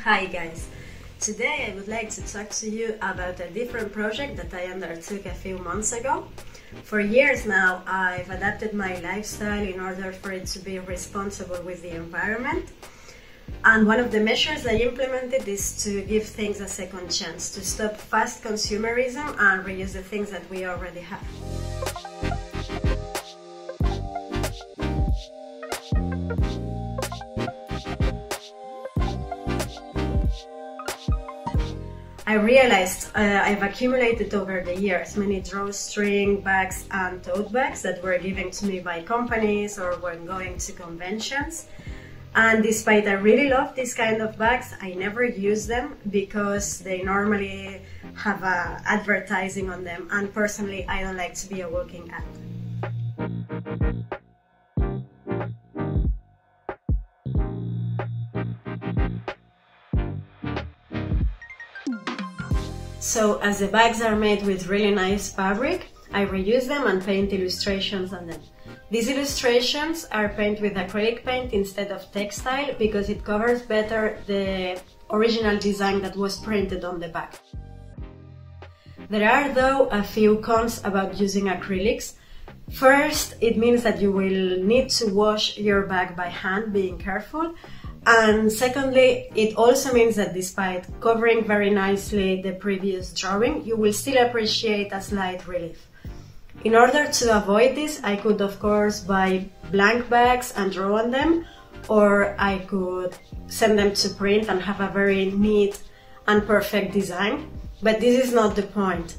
Hi guys! Today I would like to talk to you about a different project that I undertook a few months ago. For years now I've adapted my lifestyle in order for it to be responsible with the environment. And one of the measures I implemented is to give things a second chance, to stop fast consumerism and reuse the things that we already have. I realized uh, I've accumulated over the years many drawstring bags and tote bags that were given to me by companies or when going to conventions. And despite I really love these kind of bags, I never use them because they normally have uh, advertising on them. And personally, I don't like to be a walking ad. So as the bags are made with really nice fabric, I reuse them and paint illustrations on them. These illustrations are painted with acrylic paint instead of textile because it covers better the original design that was printed on the bag. There are though a few cons about using acrylics. First, it means that you will need to wash your bag by hand, being careful, and secondly, it also means that despite covering very nicely the previous drawing, you will still appreciate a slight relief. In order to avoid this, I could of course buy blank bags and draw on them, or I could send them to print and have a very neat and perfect design. But this is not the point.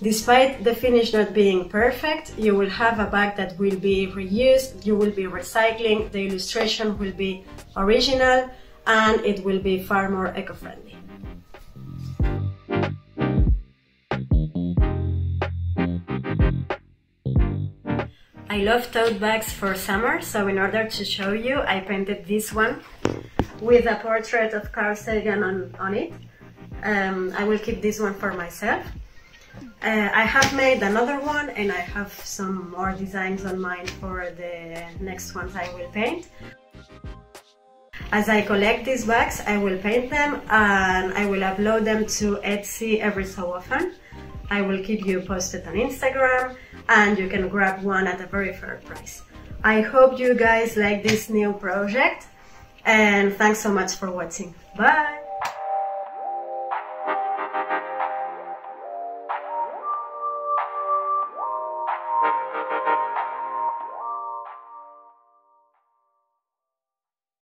Despite the finish not being perfect, you will have a bag that will be reused, you will be recycling, the illustration will be original, and it will be far more eco-friendly. I love tote bags for summer, so in order to show you, I painted this one with a portrait of Carl Sagan on, on it. Um, I will keep this one for myself. Uh, I have made another one and I have some more designs on mind for the next ones I will paint. As I collect these bags, I will paint them and I will upload them to Etsy every so often. I will keep you posted on Instagram and you can grab one at a very fair price. I hope you guys like this new project and thanks so much for watching. Bye!